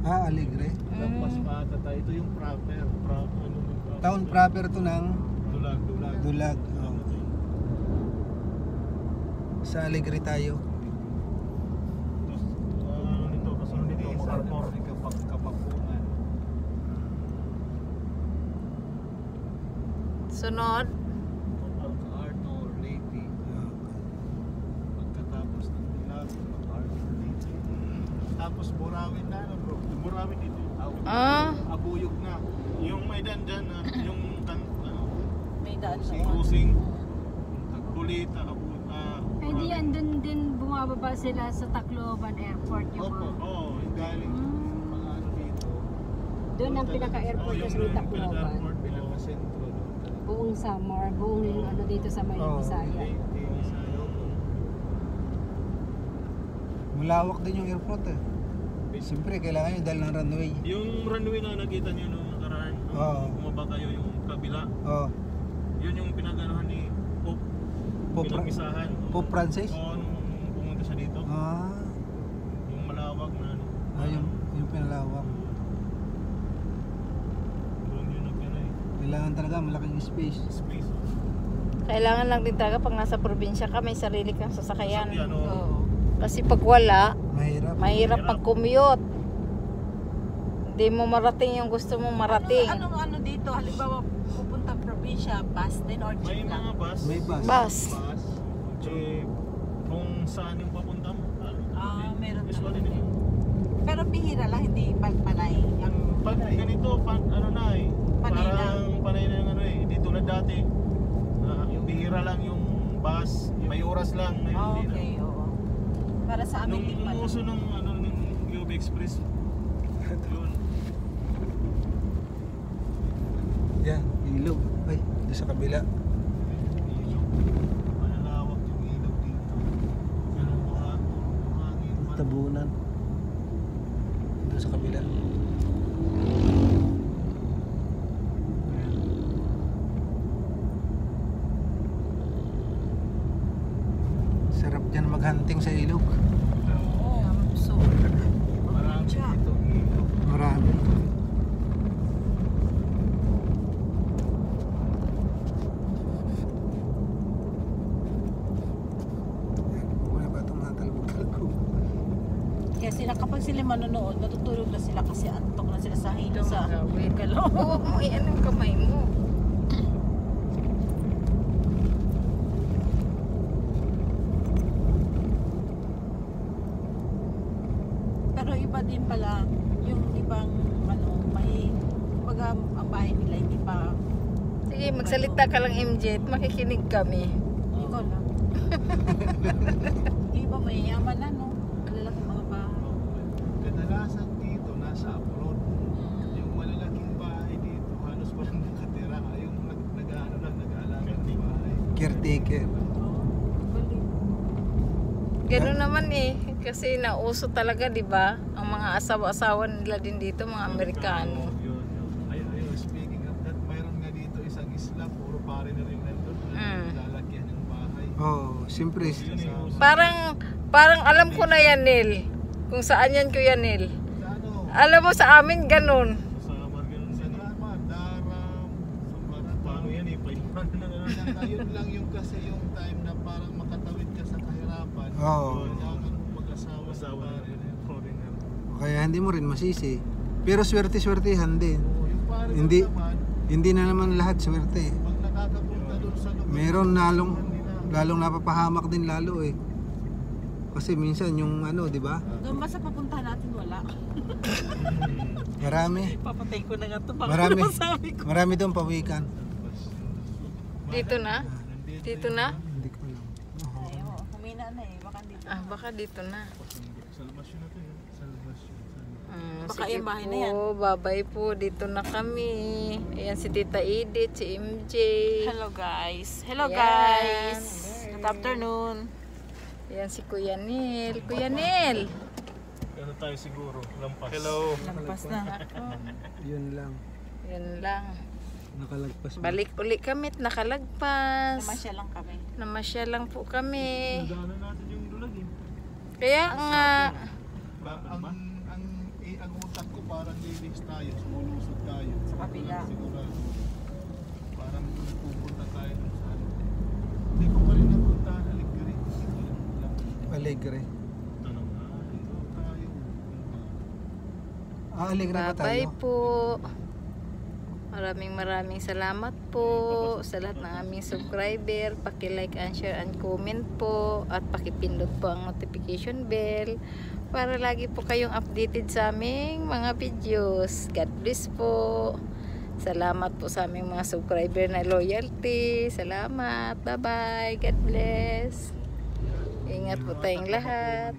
Ah, Alegre. Lampas Mm. pa ata tayo. Ito yung proper. proper ano, yung proper. Town proper to ng Dulag, dulag. Dulag. Oh. Sa Alegre tayo. Tapos, ah, ano nito, kasunod nito, MacArthur. Kapagpunan. Sunod. Tapos Burawin na ano bro. Burawin dito. Ah. Abuyog na. Yung may dan dyan, ah, yung kan, ano, May daan si doon. Kusing, Bulita, Abu, ah, Ay di andun din bumababa sila sa Tacloban Airport yung Opo, mga. oo, yung galing. Mga ano dito. Doon ang pinaka-airport na sa Tacloban. pinaka-airport, pinaka-sentro doon. Buong Samar, buong ano dito sa may Bisaya. Malawak din yung airport eh. Siyempre, kailangan yung dahil ng runway. Yung runway na nakita niyo nung nakaraan, nung Oo. bumaba kayo yung kabila, Oh, yun yung pinaganohan ni Pope, Pope, Fra- pinagpisahan. Pope Francis? Oo, nung pumunta siya dito. Ah, Yung malawak na ano. ah yung, yung pinalawak. Doon yun ang ano eh, Kailangan talaga malaking space. space. Kailangan lang din talaga pag nasa probinsya ka, may sarili kang sasakyan. Sasakyan, oo. Oo. Kasi pag wala, Mahirap. mahirap mag-commute. Hindi mo marating yung gusto mong marating. Ano, ano, ano dito? Halimbawa, pupunta probinsya, bus din or May jeep lang? mga bus. May bus. Bus. Bus. Eh, kung saan yung papunta mo. Ah, meron Usually talaga. Pero bihira lang, hindi palpalay. Ang Pag ganito, pan, ano na eh. Panay na. parang panay na yung ano eh. Hindi tulad dati. Ah, yung bihira lang yung bus. May oras lang. Ngayon, Ah, okay, oo. Para sa amin Nung din pala. umuso ng ano ng Globe Express. Yun. Yan, ilog. Ay, doon sa kabila. Ilog. Malalawak yung ilog dito. Pero mga hangin pa. Tabunan. Doon sa kabila. Sarap dyan maghunting sa ilog. Oo, so, Marami dito. Marami. Kaya sila kapag sila manonood, natutulog na sila kasi antok na sila sa hino sa galaw. Mo iyan ang kamay mo. Pero iba din pala yung ibang ano, may kumbaga ang bahay nila hindi pa Sige, magsalita ka lang MJ at makikinig kami. ikaw lang. iba may yaman na no. Lalaki mga bahay. Kadalasan dito nasa abroad. Yung malalaking bahay dito halos walang nakatira. Yung nag nag-ano lang nag-aalaga ng bahay. Caretaker. Gano'n naman eh. Kasi nauso talaga, di ba? Ang mga asawa-asawa nila din dito, mga Amerikano. Yun, yun. Ay, ayun, speaking of that, mayroon nga dito isang isla, puro pare na rin nandun. Mm. Lalakyan ng bahay. Oo, oh, siyempre. Parang, parang alam ko na yan, Neil. Kung saan yan, Kuya Neil. sa Alam mo, sa amin ganun. eh. Ayun lang yung kasi yung time na parang makatawid ka sa kahirapan. Oo. Kailangan mo mag-asawa sa pare. Foreigner. Kaya hindi mo rin masisi. Pero swerte-swertehan din. Hindi. Hindi na naman lahat swerte. pag nakakapunta doon sa lugar, Meron nalong. Lalong napapahamak din lalo eh. Kasi minsan yung ano, di ba? Doon ba sa papuntahan natin wala? Marami. Papatay ko na nga ito. Baka Marami. masabi ko. Marami doon pawikan. Dito na? Dito na? Hindi ko alam. Oo. Ay, oo, humina na eh. Baka dito. Ah, baka dito na. Salvasyon na to yun. Salvasyon. Mm, Baka yung bahay na po, yan. Babay po, dito na kami. Ayan si Tita Edith, si MJ. Hello guys. Hello Ayan. guys. Good afternoon. Ayan si Kuya Neil. Kuya Neil! Ano tayo siguro? Lampas. Hello. Lampas na. Yun lang. Yan lang. Nakalagpas. mo. Balik uli kami at nakalagpas. Namasya lang kami. Namasya lang po kami. Daanan natin yung dulag eh. Kaya nga, Ba, ang, ang, eh, ang utak ko parang lilis tayo, sumulusot tayo. Sa kabila. Sigurado. Parang pupunta tayo sa ano. Hindi ko pa rin napunta na Aligre. Hindi ko rin alam. Alegre. Ah, alegre ba tayo? Bye po. Maraming maraming salamat po sa lahat ng aming subscriber. Paki-like and share and comment po at pakipindot po ang notification bell para lagi po kayong updated sa aming mga videos. God bless po. Salamat po sa aming mga subscriber na loyalty. Salamat. Bye-bye. God bless. Ingat po tayong lahat.